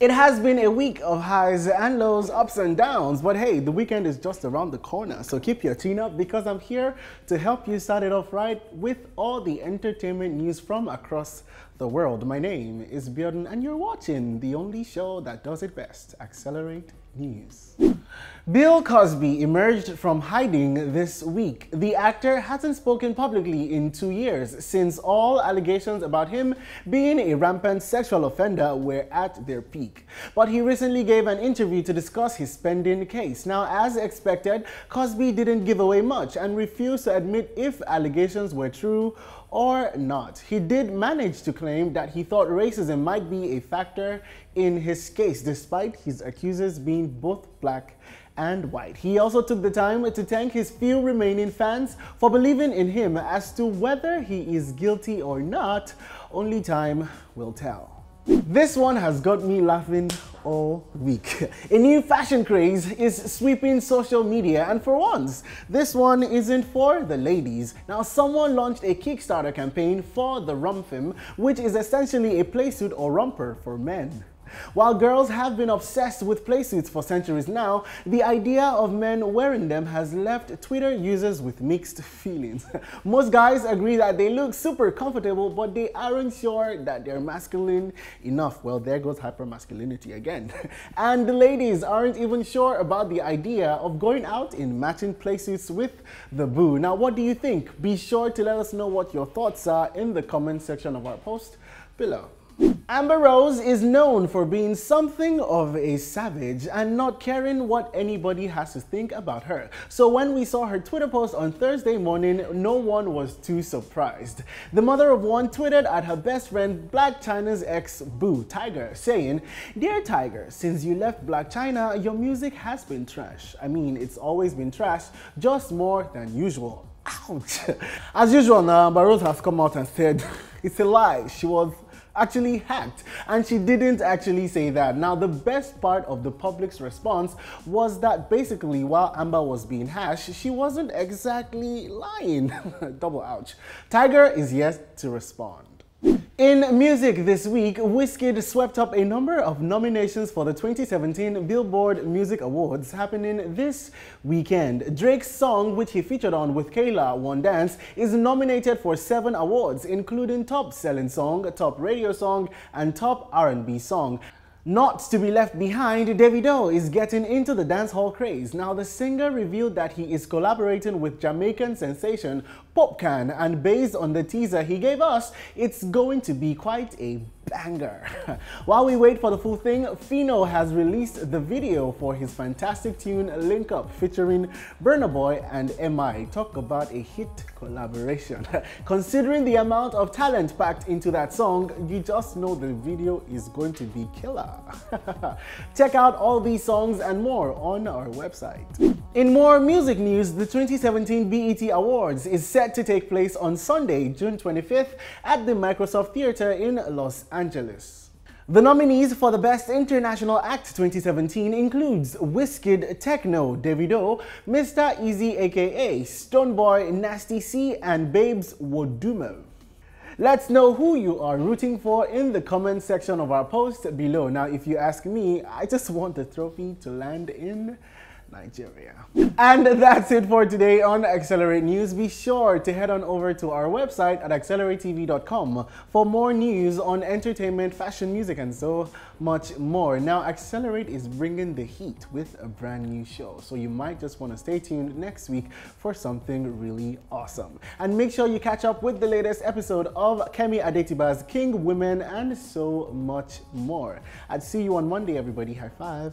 It has been a week of highs and lows, ups and downs, but hey, the weekend is just around the corner. So keep your chin up because I'm here to help you start it off right with all the entertainment news from across the world. My name is Bjorn and you're watching the only show that does it best, Accelerate News. Bill Cosby emerged from hiding this week. The actor hasn't spoken publicly in two years since all allegations about him being a rampant sexual offender were at their peak. But he recently gave an interview to discuss his pending case. Now, as expected, Cosby didn't give away much and refused to admit if allegations were true or not. He did manage to claim that he thought racism might be a factor in his case, despite his accusers being both black and white. He also took the time to thank his few remaining fans for believing in him as to whether he is guilty or not, only time will tell. This one has got me laughing all week. A new fashion craze is sweeping social media and for once, this one isn't for the ladies. Now someone launched a Kickstarter campaign for the Romphim, which is essentially a playsuit or romper for men. While girls have been obsessed with playsuits for centuries now, the idea of men wearing them has left Twitter users with mixed feelings. Most guys agree that they look super comfortable, but they aren't sure that they're masculine enough. Well, there goes hypermasculinity again. and the ladies aren't even sure about the idea of going out in matching playsuits with the boo. Now, what do you think? Be sure to let us know what your thoughts are in the comment section of our post below. Amber Rose is known for being something of a savage and not caring what anybody has to think about her. So when we saw her Twitter post on Thursday morning, no one was too surprised. The mother of one tweeted at her best friend Blac Chyna's ex Boo Tyga, saying, Dear Tyga, since you left Blac Chyna, your music has been trash. I mean, it's always been trash, just more than usual. Ouch! As usual now, Amber Rose has come out and said, it's a lie. She was actually hacked. And she didn't actually say that. Now, the best part of the public's response was that basically while Amber was being hashed, she wasn't exactly lying. Double ouch. Tyga is yet to respond. In music this week, Wizkid swept up a number of nominations for the 2017 Billboard Music Awards happening this weekend. Drake's song, which he featured on with Kyla One Dance, is nominated for seven awards, including Top Selling Song, Top Radio Song, and Top R&B Song. Not to be left behind, Davido is getting into the dancehall craze. Now, the singer revealed that he is collaborating with Jamaican sensation Popcaan, and based on the teaser he gave us, it's going to be quite a banger. While we wait for the full thing, Phyno has released the video for his fantastic tune Link Up featuring Burna Boy and MI. Talk about a hit collaboration. Considering the amount of talent packed into that song, you just know the video is going to be killer. Check out all these songs and more on our website. In more music news, the 2017 BET Awards is set to take place on Sunday, June 25th at the Microsoft Theater in Los Angeles. The nominees for the Best International Act 2017 includes Wizkid Tekno, Davido, Mr. Eazi aka Stonebwoy, Nasty C, and Babes Wodumo. Let's know who you are rooting for in the comment section of our post below. Now, if you ask me, I just want the trophy to land in Nigeria. And that's it for today on Accelerate News. Be sure to head on over to our website at acceleratetv.com for more news on entertainment, fashion, music, and so much more. Now, Accelerate is bringing the heat with a brand new show, so you might just want to stay tuned next week for something really awesome. And make sure you catch up with the latest episode of Kemi Adetiba's King, Women, and so much more. I'd see you on Monday, everybody. High five.